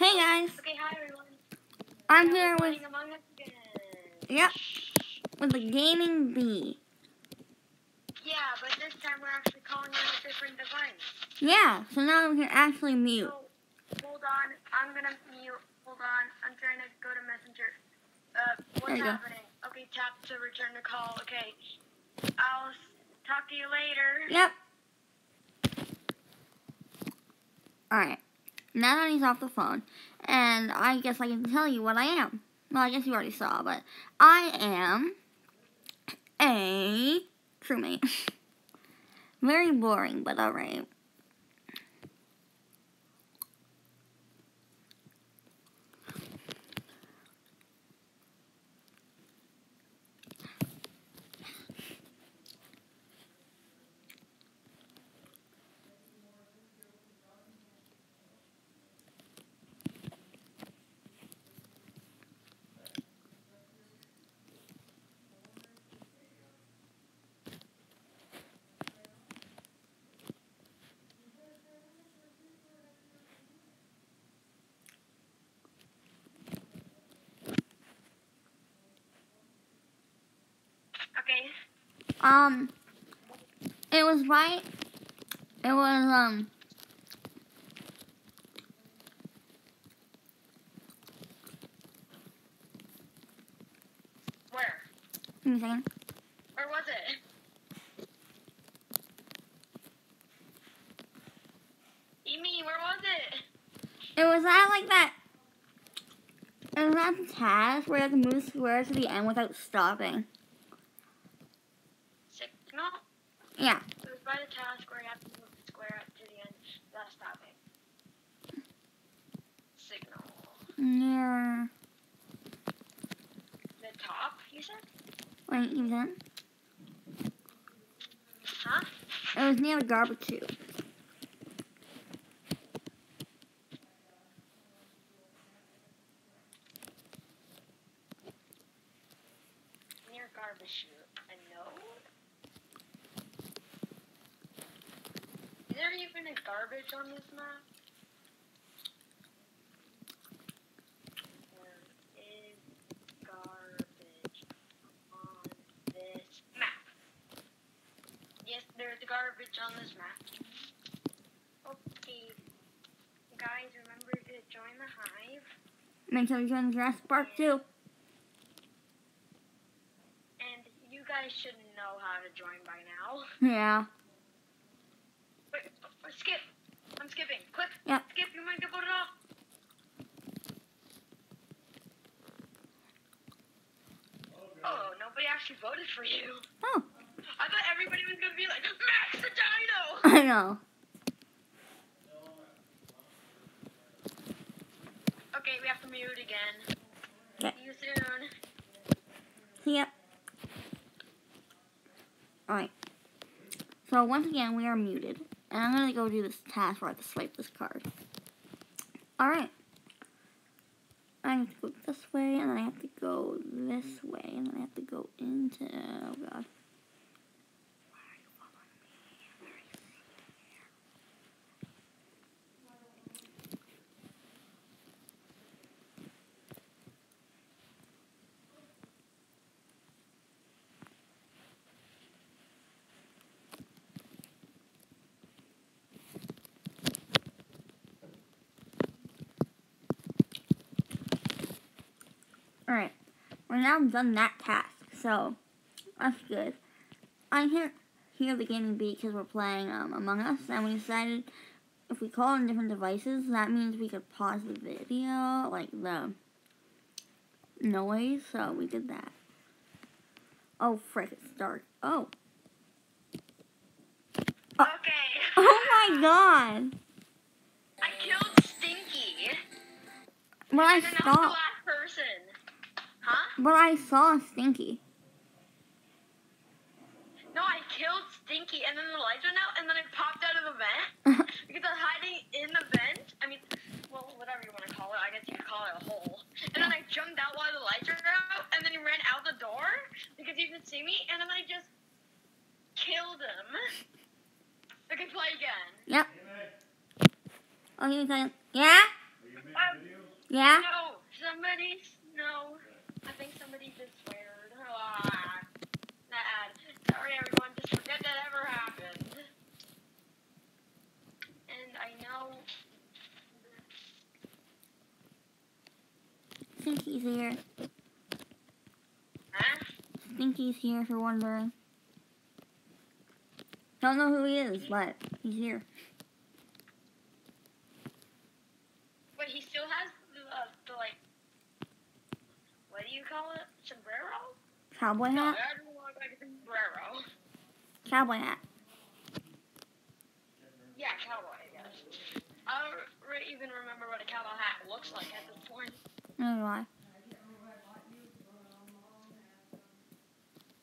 Hey guys, Okay, hi everyone. I'm here with Among Us again. yep with the gaming bee. Yeah, but this time we're actually calling on a different device. Yeah, so now we can actually mute. So, hold on. I'm gonna mute. Hold on. I'm trying to go to Messenger. Uh, what's you go. happening? Okay, tap to return the call. Okay. I'll talk to you later. Yep. All right. Now that he's off the phone, and I guess I can tell you what I am. Well, I guess you already saw, but I am a crewmate. Very boring, but alright. Okay. Um, it was right. It was, um, Where? give me a second. Where was it? Amy, where was it? It was at like that. It was at the task where you have to move square to the end without stopping. Signal? Yeah. It was by the task where you have to move the square up to the end without stopping. Signal. Near. The top, you said? Wait, give me a second. Huh? It was near the garbage. Is there even a garbage on this map? There is garbage on this map. Yes, there's garbage on this map. Okay. Guys, remember to join the hive. Make sure you join Jurassic Park too. And you guys should know how to join by now. Yeah. Wait, uh, skip. I'm skipping. Quick. Yep. Skip, you might get voted off. Oh, nobody actually voted for you. Oh, I thought everybody was gonna be like, Max the Dino! I know. Okay, we have to mute again. Okay. See you soon. See ya. Alright. So once again, we are muted. And I'm gonna go do this task where I have to swipe this card. Alright. I have to go this way, and then I have to go this way, and then I have to go into. Oh god. Why are you following me? Where are you? Alright. We're now I've done that task, so that's good. I can't hear the gaming beat because we're playing um, Among Us, and we decided if we call on different devices, that means we could pause the video, like the noise, so we did that. Oh, frick, it's dark. Oh. Oh. Okay. Oh my god! I killed Stinky. But I and then I was the saw, last person. Huh? but I saw Stinky. No, I killed Stinky, and then the lights went out, and then I popped out of the vent. Because I was hiding in the vent. I mean, well, whatever you want to call it. I guess you could call it a hole. And then I jumped out while the lights were out, and then he ran out the door because he didn't see me, and then I just killed him. I can play again. Yep. Okay, so, yeah? Um, Yeah? No, somebody. I think somebody just sweared. Ah, bad. Sorry, everyone. Just forget that ever happened. And I know. I think he's here. Huh? Stinky's here for wondering. Don't know who he is, but he's here. But he still has the, uh, the like. What do you call it? Sombrero? Cowboy hat? doesn't like a sombrero. Cowboy hat. Yeah, cowboy, I guess. I don't even remember what a cowboy hat looks like at this point. No, do I.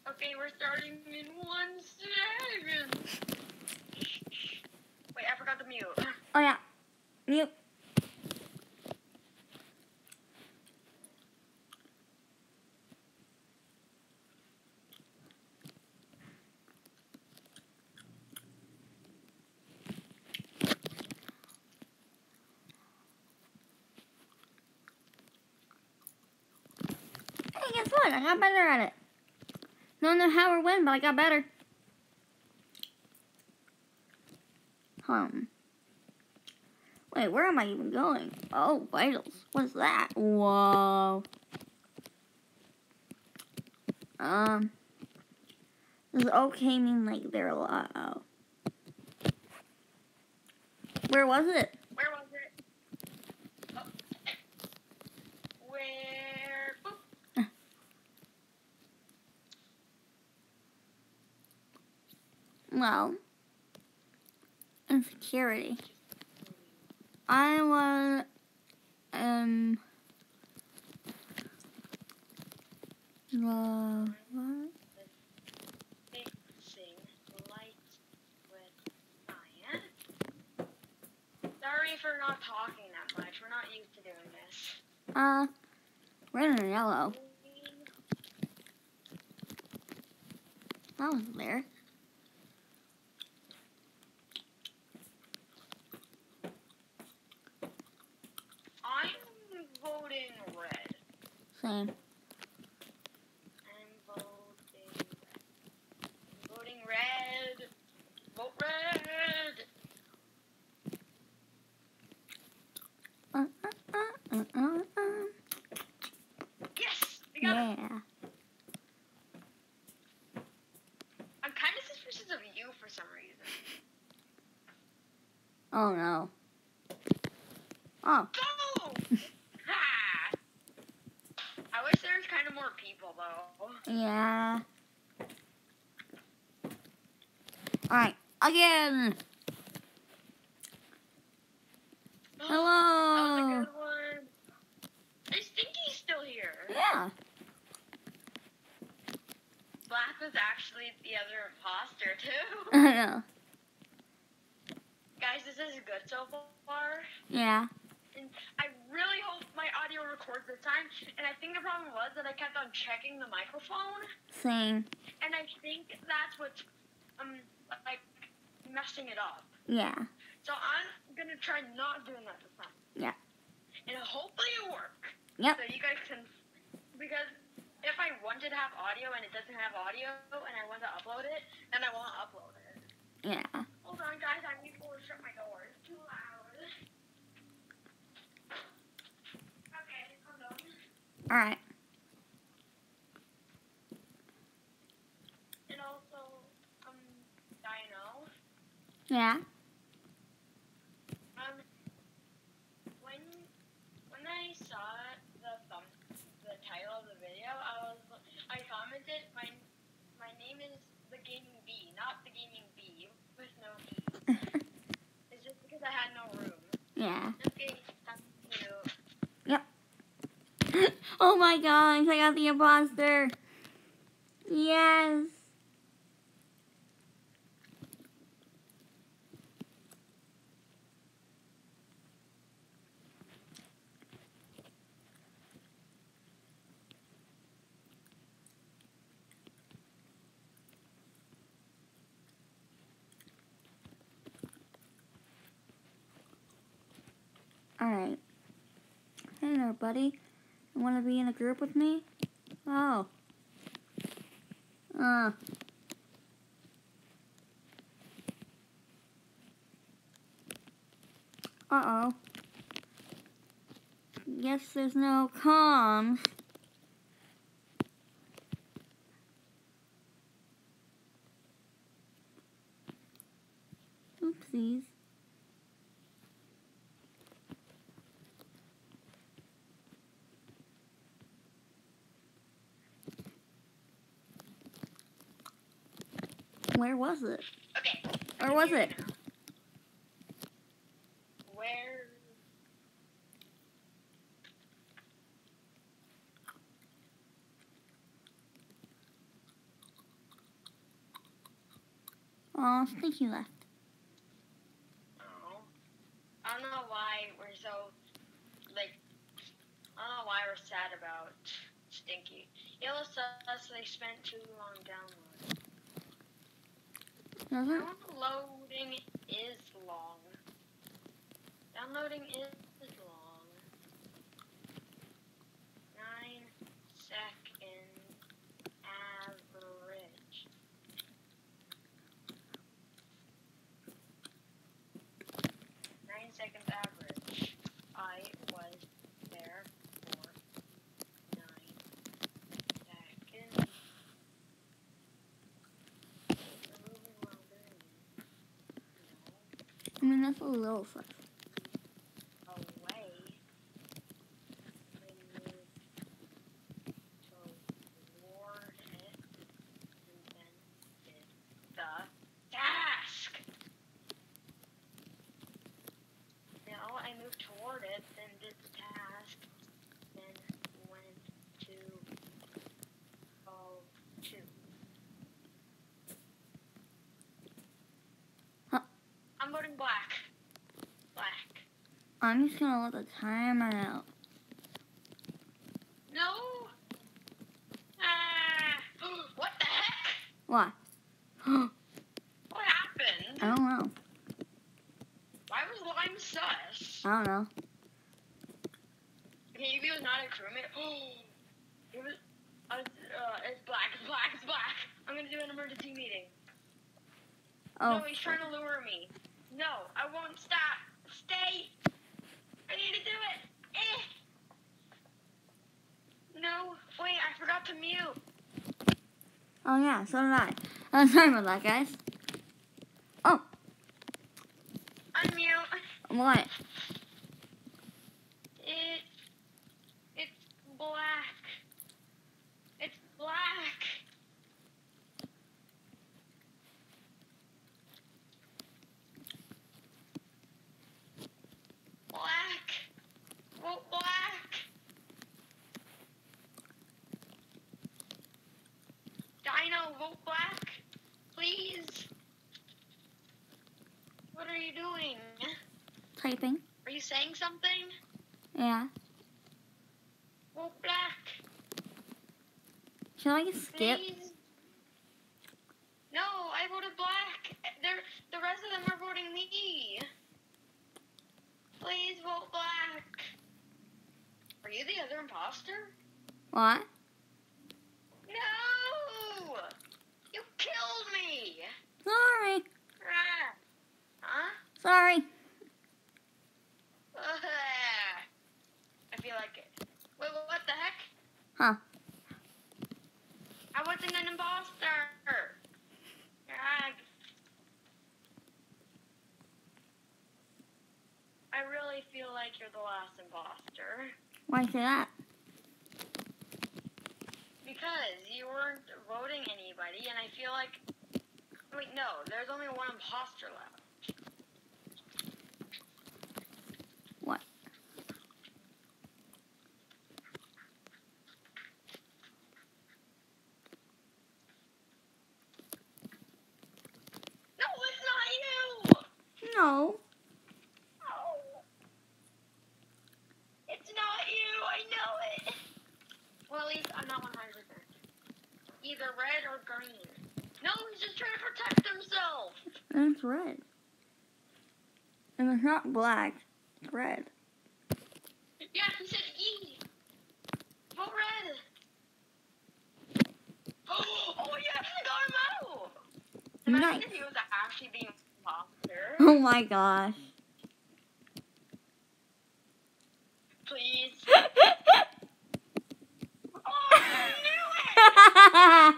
Okay, we're starting in one second. Wait, I forgot to mute. Oh, yeah. Mute. Hey, guess what? I got better at it. Don't know how or when, but I got better. Um. Wait, where am I even going? Oh, vitals. What's that? Whoa. Um. Does okay mean like they're alive? Oh. Where was it? Where was it? Oh. Where? Boop. Well, insecurity. I was, um, the, what? Fixing with iron. Sorry for not talking that much. We're not used to doing this. Uh, red and yellow. That was there. I'm voting red. Same. I'm voting red. Voting red. Vote red. Uh, uh, uh, uh, uh, uh. Yes, we got it. Yeah. I'm kind of suspicious of you for some reason. Oh no. Oh, Go! ha! I wish there was kind of more people though. yeah. Alright, again. That was Hello. good one. Is Stinky still here? Yeah. Black was actually the other imposter too. I know. Guys, this is good so far. Yeah. And I really hope my audio records this time. And I think the problem was that I kept on checking the microphone. Same. And I think that's what's um like messing it up. Yeah. So I'm gonna try not doing that this time. Yeah. And hopefully it works. Yep. So you guys can because if I wanted to have audio and it doesn't have audio and I want to upload it, then I won't upload it. Yeah. Hold on guys, I need to shut my door. It's too loud. Okay, I'm done. Alright. And also, um, Dino. Yeah. Um, when when I saw the thumb, the title of the video, I was I commented my my name is the gaming bee, not the gaming bee with no e. it's just because I had no room. Yeah. Okay, you. oh my gosh, I got the imposter. Yes. All right. Hey there, buddy? You want to be in a group with me? Oh. Uh. Uh-oh. Guess there's no comms. Where was it? Okay. Where was it? Where? Oh, Stinky left. Oh. I don't know why we're so like. I don't know why we're sad about Stinky. Yellow says they spent too long downloading. It? Downloading is long. Downloading is Oh, level 5. I'm just gonna let the timer out. No. Ah. what the heck? Why? I What happened? I don't know. Why was Lime sus? I don't know. Maybe it was not a crewmate. it was. Uh, uh, it's black. It's black. It's black. I'm gonna do an emergency meeting. Oh, No, he's trying to lure me. No, I won't stop. Stay. Need to do it. Eh. No, wait, I forgot to mute. oh yeah, so did I. Uh, sorry about that, guys. Oh. Unmute. What? It. It's black. It's black. Black. Well, black. Dino, vote black. Please. What are you doing? Typing? Are you saying something? Yeah. Vote black. Should I skip? Please. No, I voted black. They're, the rest of them are voting me. Please vote black. Are you the other imposter? What? No! You killed me! Sorry. Ah. Huh? Sorry. Ugh. I feel like it. Wait, wait, what the heck? Huh. I wasn't an imposter. God. I really feel like you're the last imposter. Why say that? Because you weren't voting anybody, and I feel like. Wait, no, there's only one imposter left. And it's red. And it's not black, it's red. Yeah, it said E. Red. Oh, oh I Imagine nice. if he was actually being a monster. Oh my gosh. Please. oh, I knew it!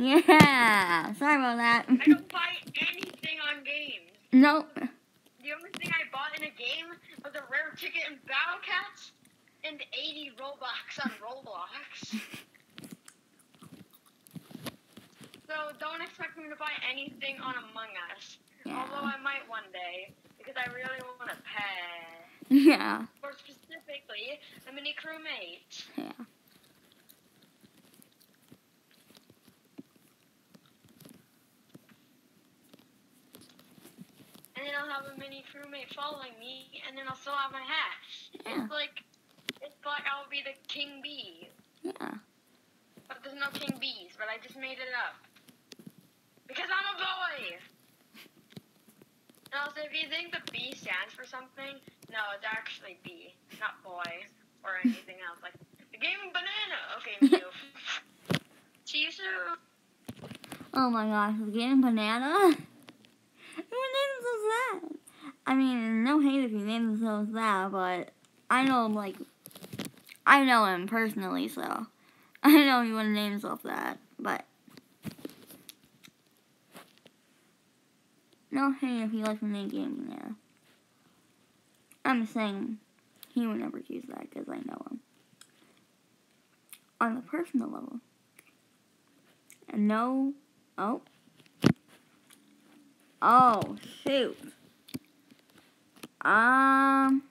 Yeah. Sorry about that. I don't buy anything on games. Nope. The only thing I bought in a game was a rare ticket in Battle Cats and 80 Robux on Roblox. So don't expect me to buy anything on Among Us. Although Yeah. I might one day because I really want a pet. Yeah. Or specifically, a mini crewmate. Yeah. And then I'll have a mini crewmate following me, and then I'll still have my hat. Yeah. It's like, it's like I'll be the king bee. Yeah. But there's no king bees, but I just made it up. Because I'm a boy! And also, if you think the B stands for something, no, it's actually B, not boy, or anything else. Like, the game banana! Okay, Mew. Chisu! Oh my gosh, the game banana? Who named themselves that? I mean, no hate if you name themselves that, but I know him like I know him personally, so I know he wouldn't name himself that, but no hate if he likes the name banana. I'm saying he would never choose that because I know him. On the personal level. And no Oh. Oh, shoot. Um,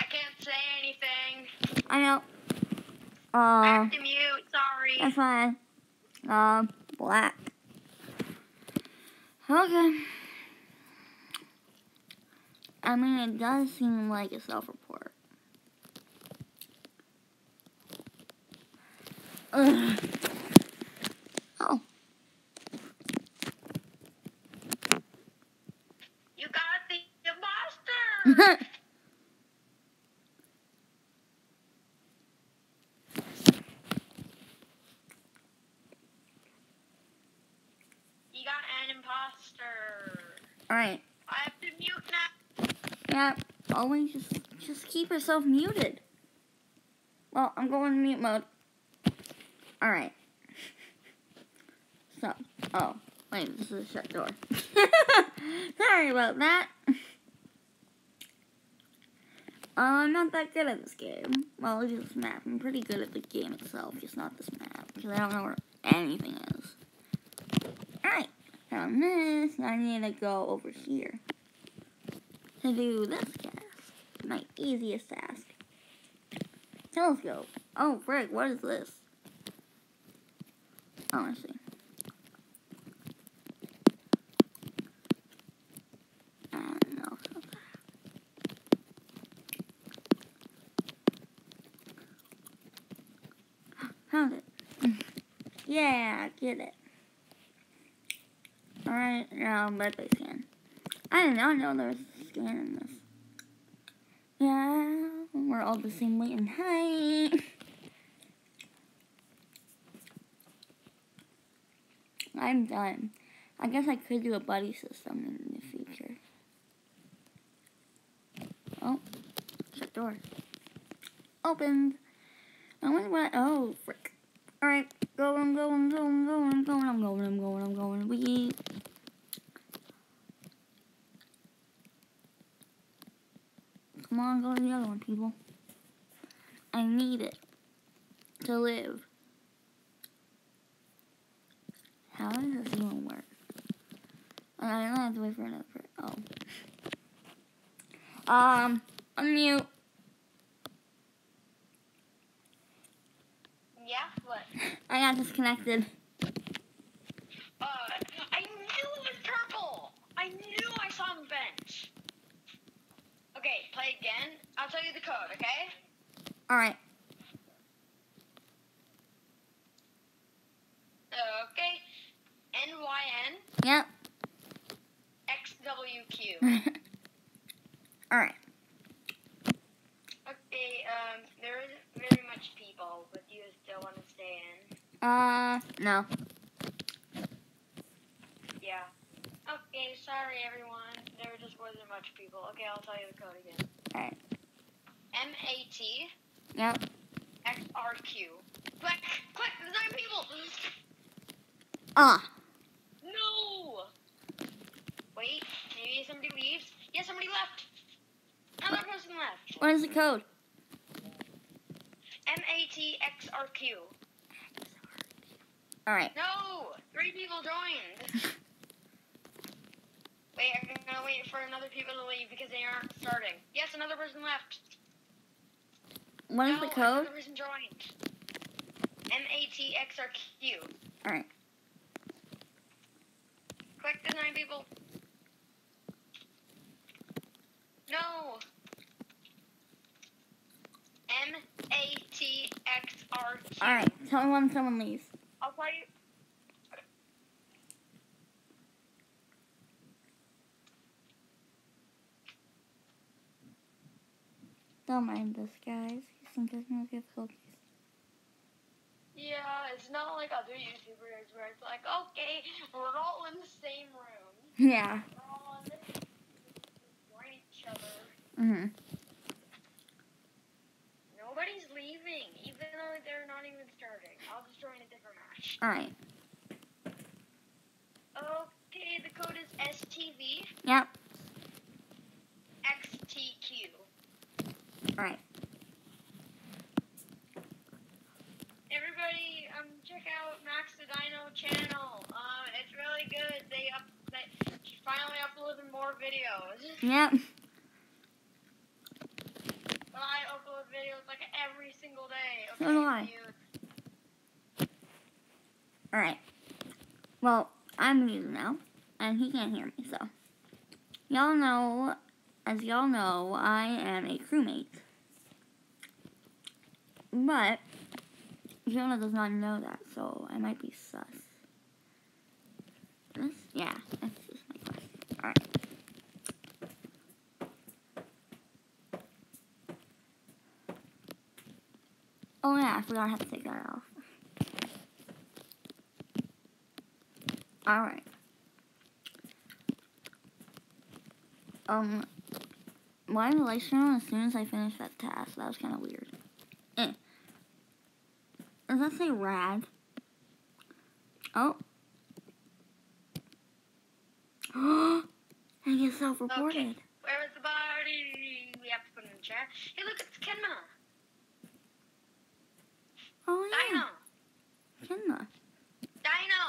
I can't say anything. I know. I Uh, have to mute, sorry. that's fine. Um, black. Okay. I mean, it does seem like a self-report. Ugh. Oh. You got the imposter! you got an imposter. Alright. I have to mute now. Yeah, always just just keep yourself muted. Well, I'm going in mute mode. Alright. So, oh, wait, this is a shut door. Sorry about that. Uh, I'm not that good at this game. Well, this map. I'm pretty good at the game itself, just not this map. Because I don't know where anything is. Alright, found this. I need to go over here to do this. My easiest task. Telescope. Oh, frick, what is this? Oh, I see. Found it. Yeah, get it. Alright, now med bay scan. I did not know there was a scan in this. All the same weight and height. I'm done. I guess I could do a buddy system in the future. Oh, shut door. Opened. I wonder what. Oh, frick. Alright, going, going, going, going, going. I'm going, I'm going, I'm going. We. Come on, go to the other one, people. I need it to live. How does this even work? I don't have to wait for another. Per- oh. Um, unmute. Yeah, what? I got disconnected. Uh, I knew it was purple. I knew I saw him bench. Okay, play again. I'll tell you the code, okay? Alright. Okay. N Y N Yep. X W Q. Alright. Okay, um, there isn't very much people with still want to stay in? Uh, no. Yeah. Okay, sorry everyone. There just wasn't much people. Okay, I'll tell you the code again. Alright. M A T Yep. X R Q. Click, click, there's nine people. Ah. No. Wait, maybe somebody leaves. Yeah, somebody left. Another person left. What is the code? M A T X R Q. Alright. No, three people joined. Wait, I'm gonna wait for another people to leave because they aren't starting. Yes, another person left. What is no, the code? Another person joined. M A T X R Q. Alright. Click the nine people. No. M A T X R Q. Alright. Tell me when someone leaves. I'll tell you. Don't mind this, guys. He thinks he's gonna give cookies. Yeah, it's not like other YouTubers where it's like, okay, we're all in the same room. Yeah. We're all on this each other. Mhm. Nobody's leaving, even though they're not even starting. I'll just join a different match. Alright. Okay, the code is STV Yep. XTQ. Alright. Everybody, um, check out Max the Dino channel. Um, it's really good. They up, they finally uploaded more videos. Yep. But I upload videos like every single day. So do I. Alright. Well, I'm muted now, and he can't hear me, so. Y'all know, as y'all know, I am a crewmate. But, Jonah does not know that, so I might be sus. This? Yeah, that's just my question. Alright. Oh yeah, I forgot I have to take that off. Alright. Um, turn on as soon as I finished that task? That was kind of weird. Does that say rad? Oh. I get self-reported. Okay. Where is the body? We have to put it in the chat. Hey, look, it's Kenma. Oh yeah. Dino. Kenna. Dino.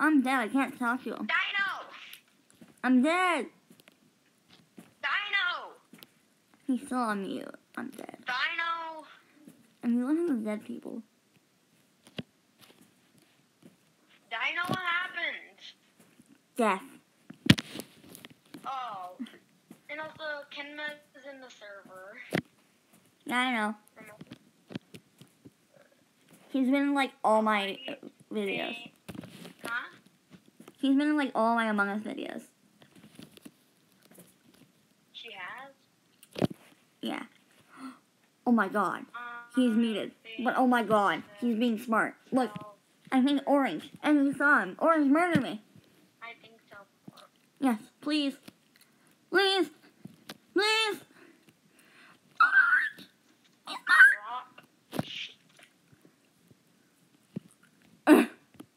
I'm dead. I can't talk to him. Dino. I'm dead. Dino. He's still on mute. I'm dead. One of the dead people. Dino, what happened? Death. Oh. And also, Kenma is in the server. Yeah, I know. He's been in like all my videos. Huh? He's been in like all my Among Us videos. She has? Yeah. Oh my god. Um, He's muted. But oh my god. He's being smart. Look, I think Orange. And he saw him. Orange murdered me. I think so. Yes, please. Please. Please. Orange.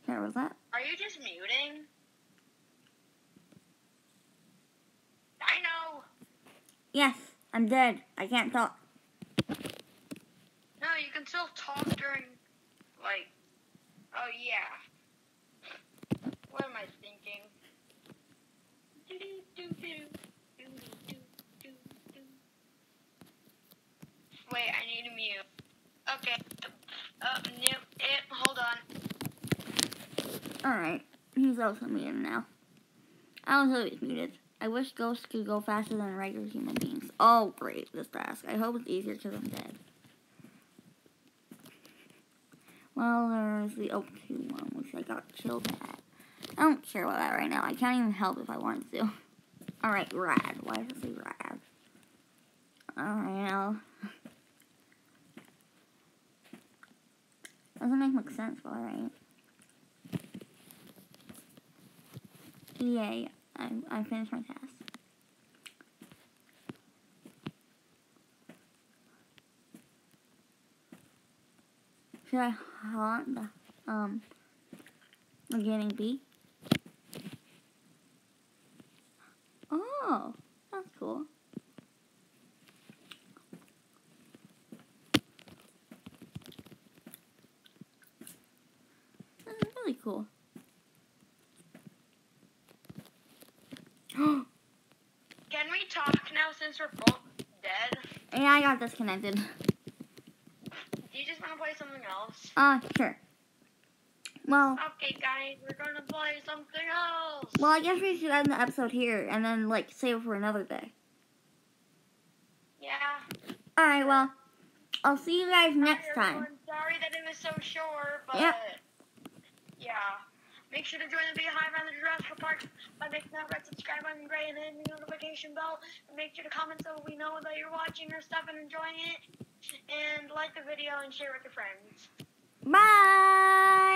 There was that. Are you just muting? Dino! Yes, I'm dead. I can't talk. No, you can still talk during, like, oh yeah. What am I thinking? Wait, I need to mute. Okay. Uh, mute it. Hold on. Alright. He's also muted now. I was always muted. I wish ghosts could go faster than regular human beings. Oh, great, this task. I hope it's easier because I'm dead. Well, there's the Oak 2 one, which I got killed at. I don't care about that right now. I can't even help if I wanted to. Alright, rad. Why does say rad? Oh, alright, now. Doesn't make much sense, but alright. Yay, I, I finished my task. Should I the, um, beginning B. Oh, that's cool. That's really cool. Can we talk now since we're both dead? and I got disconnected. Do you just want to play something else? Uh, sure. Well, Okay, guys, we're gonna play something else. well, I guess we should end the episode here and then like save it for another day. Yeah. All right. Well, I'll see you guys next Hi, time. Sorry that it was so short, but Yep. yeah. Make sure to join the Beehive and the Jurassic Park by making that red subscribe button gray and hitting the notification bell. And make sure to comment so we know that you're watching our stuff and enjoying it. And like the video and share with your friends. Bye.